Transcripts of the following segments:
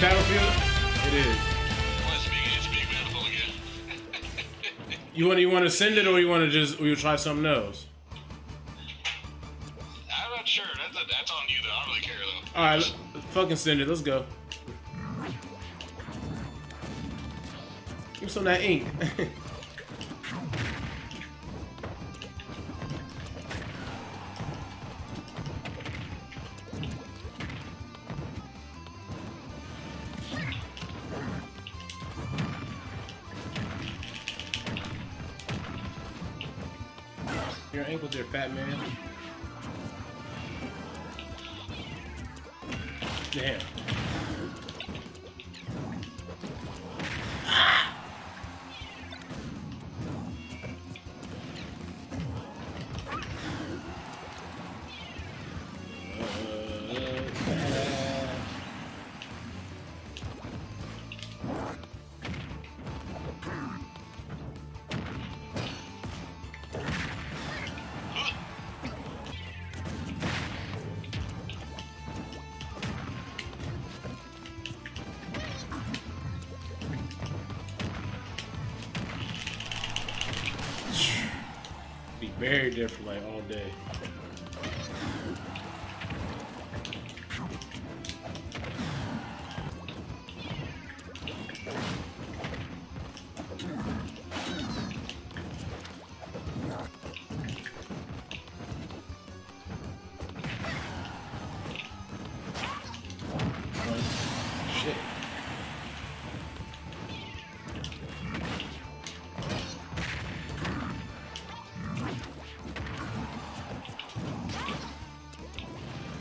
big battlefield? It is. Well, it's big, it's big battlefield again. You want you want to send it or you want to just or you try something else? I'm not sure. That's, that's on you, though. I don't really care, though. All right, fucking send it. Let's go. Give me some of that ink. Your ankles there, fat man. Damn. Very different like all day.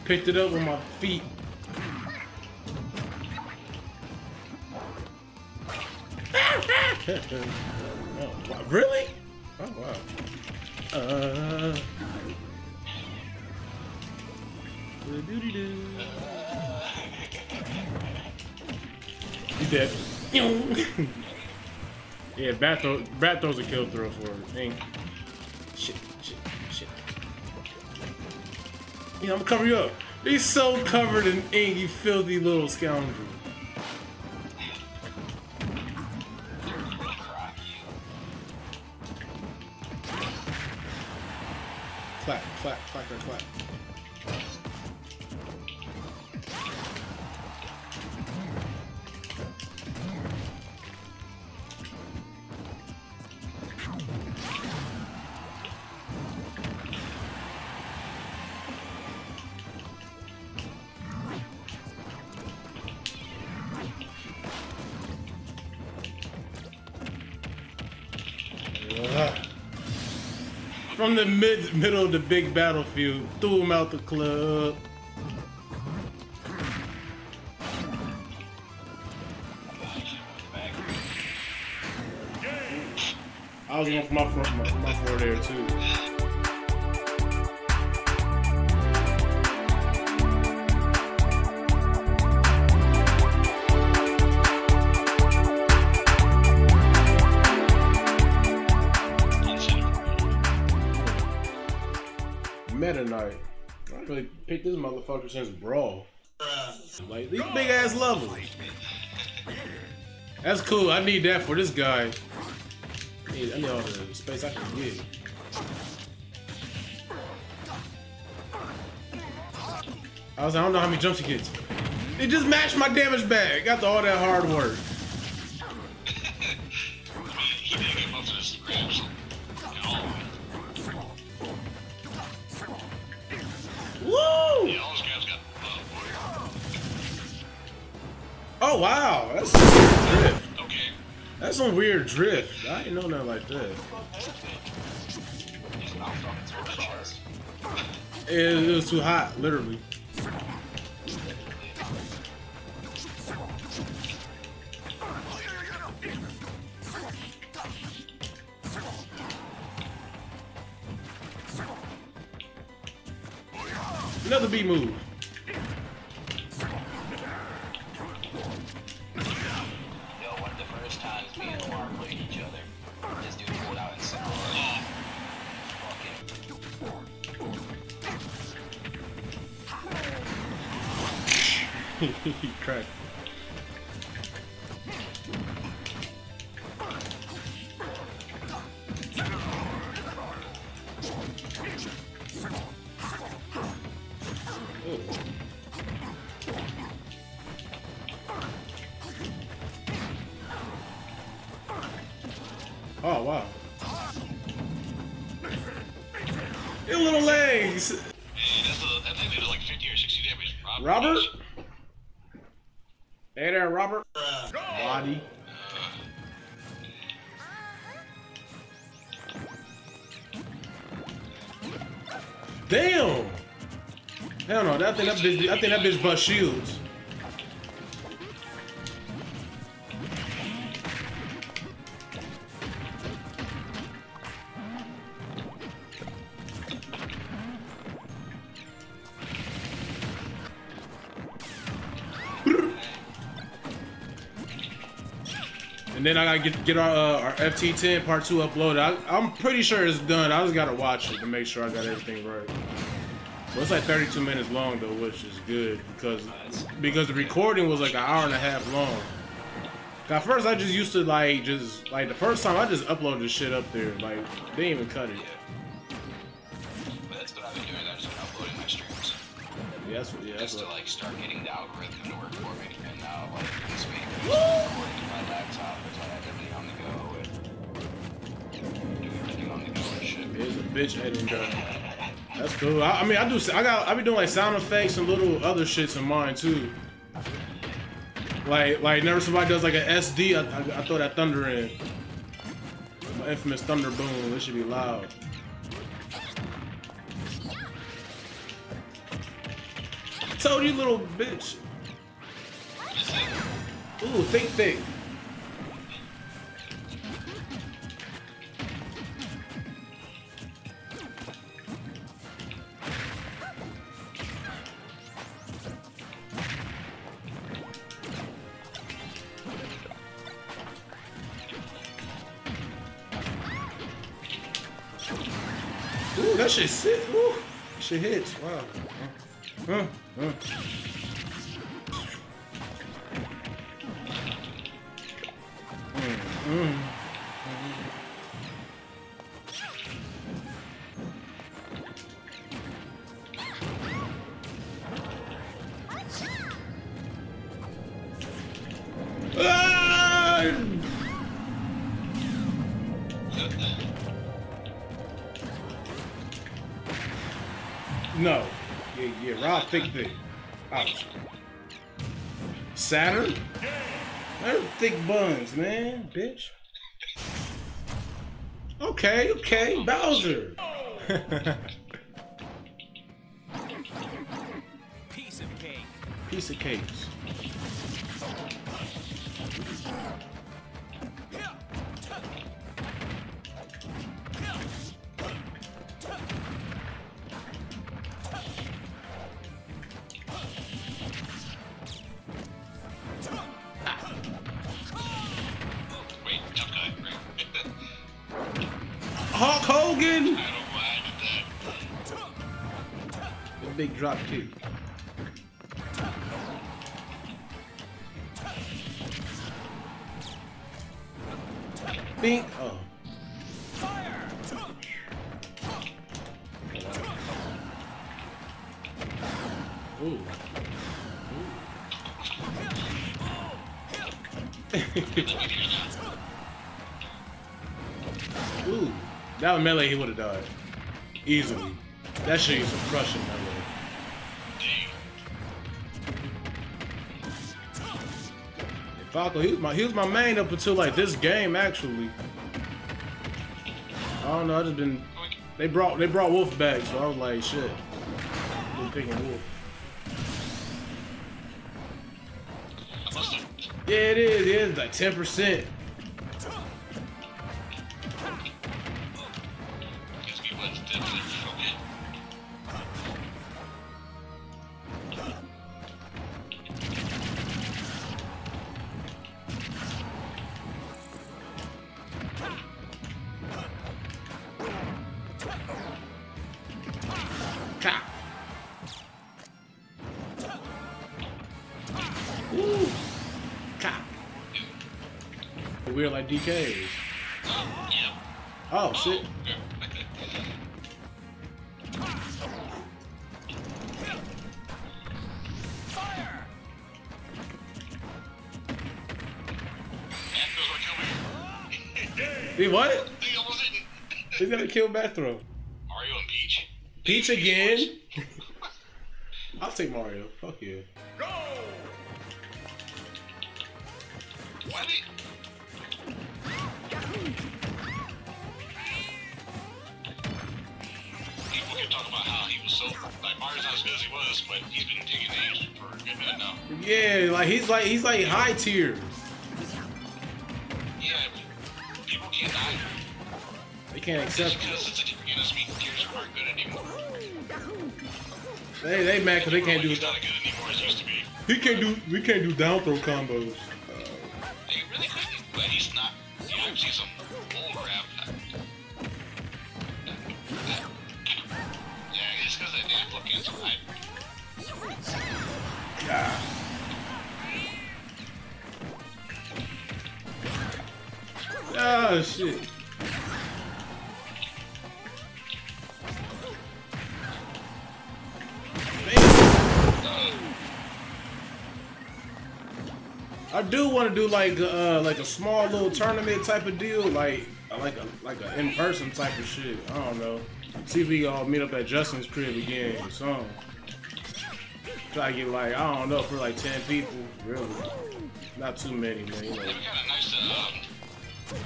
Picked it up with my feet. oh, wow. Really? Oh wow. Uh. You dead. yeah, bat, throw, bat throws a kill throw for Ink. Yeah, I'm gonna cover you up. He's so covered in ink, you filthy little scoundrel. Clap, clap, clap, clap, clap. From the mid middle of the big battlefield, threw him out the club. I was going for my front, my, my four there too. Meta Knight. I really picked this motherfucker since Brawl. Like these big ass levels. That's cool. I need that for this guy. I need, I need all the space I can get. I was like, I don't know how many jumps he gets. It just matched my damage back. Got the, all that hard work. Wow, that's some weird drift. Okay. That's some weird drift. I didn't know nothing like that. It was too hot, literally. Another B move. he cracked. Oh, oh, wow. Your little legs! Robert? Think that bitch, I think that bitch bust shields. And then I gotta get get our uh, our FT10 part two uploaded. I, I'm pretty sure it's done. I just gotta watch it to make sure I got everything right. So it's like 32 minutes long though, which is good because because the recording was like an hour and a half long. At first, I just used to like just like the first time I just uploaded the shit up there, like they didn't even cut it. But that's what I've been doing. I've just been uploading my streams. Yeah, that's what, yeah, that's Just to like start getting the algorithm to work for me. And now, like this week, I'm recording to my laptop I have everything on the go and doing everything on the go and shit. There's a bitch editing. That's cool. I, I mean, I do. I got. I be doing like sound effects and little other shits in mine too. Like, like, never somebody does like an SD. I, I, I throw that thunder in. My infamous thunder boom. This should be loud. Told you, little bitch. Ooh, think thick. Ooh, that shit sick. Ooh, shit hits. Wow. Huh, huh. Mm, mm. No. Yeah, yeah, Rob thick thick. Ouch. Saturn? They're thick buns, man, bitch. Okay, okay, Bowser. Piece of cake. Piece of cakes. Hulk Hogan! I don't mind that. The big drop kick. Bink. Oh. Ooh. Ooh. That was melee he would have died. Easily. That shit used to crush him melee. Falco, he was my he was my main up until like this game actually. I don't know, I just been they brought they brought Wolf back, so I was like shit. Been picking Wolf. Yeah it is, it is like ten percent. Woo. Weird like DKs. Yeah. Oh shit. Yeah. Man, feels. He what? He's got a kill back. Mario and Peach. Peach again. I'll take Mario. Fuck yeah. People keep talking about how he was so like Mario's not as good as he was, but he's been taking names for a good minute now. Yeah, like he's like he's like high tier. Yeah, people can't die. They can't accept it. because it's a tier game tiers aren't good anymore. They they mad because they can't do He's not good anymore as used to be. he can't do we can't do down throw combos. But he's not. Yeah, old. Yeah, it's because they didn't look into it. Ah shit. I do want to do like uh like a small little tournament type of deal, like like a like a in person type of shit. I don't know. See if we all meet up at Justin's crib again or something. Try to get like I don't know for like ten people, really. Not too many, man. You know, It'd be kind of nice to um,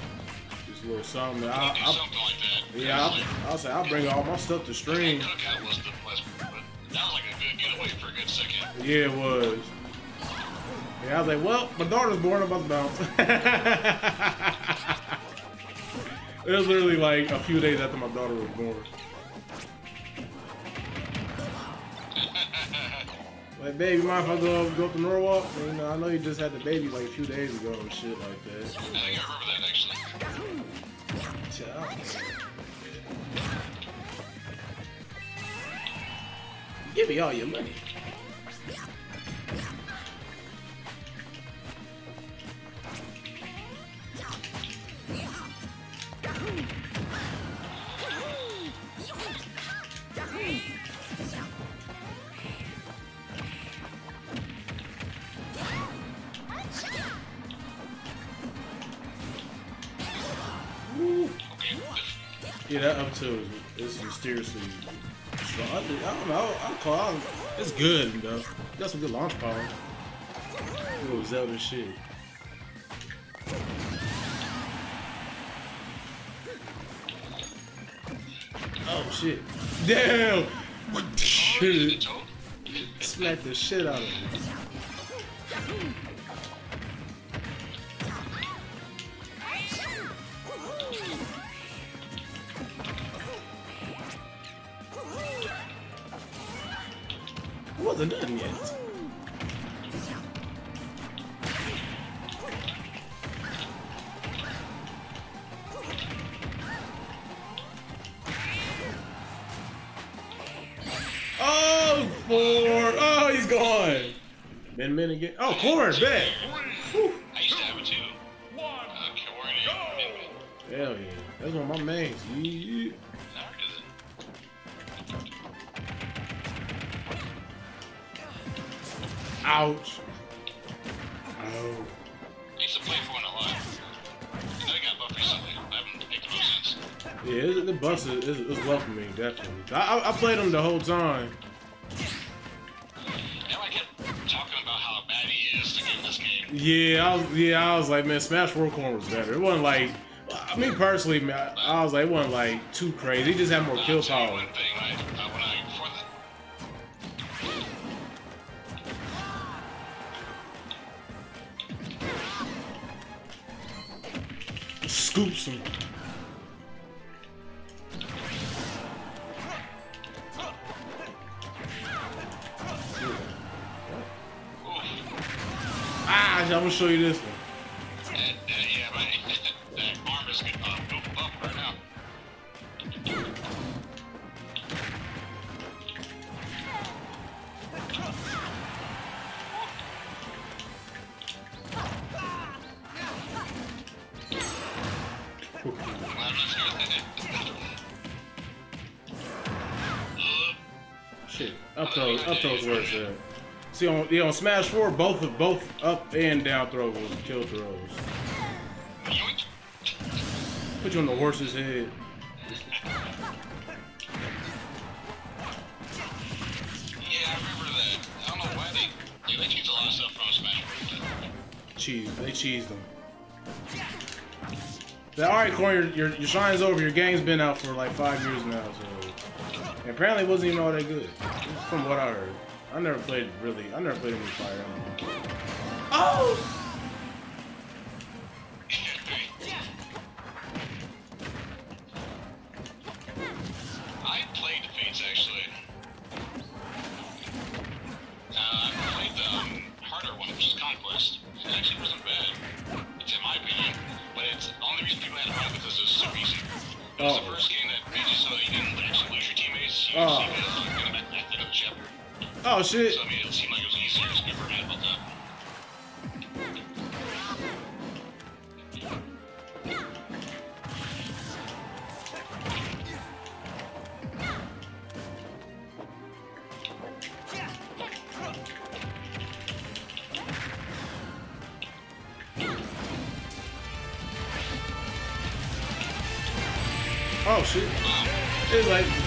just a little something. I, I, something like yeah, I'll, I'll say I'll bring all my stuff to stream. Cookout was the was, but that was like a good getaway for a good second. Yeah, it was. Yeah, I was like, well, my daughter's born, I'm about to bounce. it was literally like a few days after my daughter was born. Like, baby, mind if I go go up to Norwalk? You know, I know you just had the baby like a few days ago and shit like that. I think I remember that actually. Child. Give me all your money. Yeah, that up two is, mysteriously strong. I, I don't know. I call it. It's good though. Got some good launch power. Little Zelda shit. Oh shit! Damn! Smack the shit out of me. Wasn't done yet. Oh, four. Oh, he's gone. Min Min again. Oh, Corrin, bet. I used to have it too. Uh, Corrin and Min Min. Hell yeah. That's one of my mains. Yeah. Ouch. Oh. I used to play for one a lot. And then I got buffed recently. I haven't picked up since. Yeah, the bus is, is, is welcoming, definitely. I, I, I played him the whole time. And I kept talking about how bad he is to get this game. Yeah, I was, yeah, I was like, man, Smash World Corrin was better. It wasn't like, I mean, personally, man, I, was like, it wasn't like too crazy. He just had more kill power. thing, I, Ah, I'm gonna show you this one. uh, uh, yeah, my, that arm is up, up, up right now. Up throws, up throws worse there. See on yeah, on Smash 4, both of both up and down throws kill throws. Put you on the horse's head. Yeah, I remember that. I don't know why they yeah, they a lot of stuff from Smash Cheese, they cheesed them. All right, Corey, your, your shine's over. Your game's been out for like five years now, so. And apparently it wasn't even all that good. From what I heard. I never played really I never played any fire. Oh! shit. I mean, it seemed like it was easier to skip her head about that. Oh shit! It's like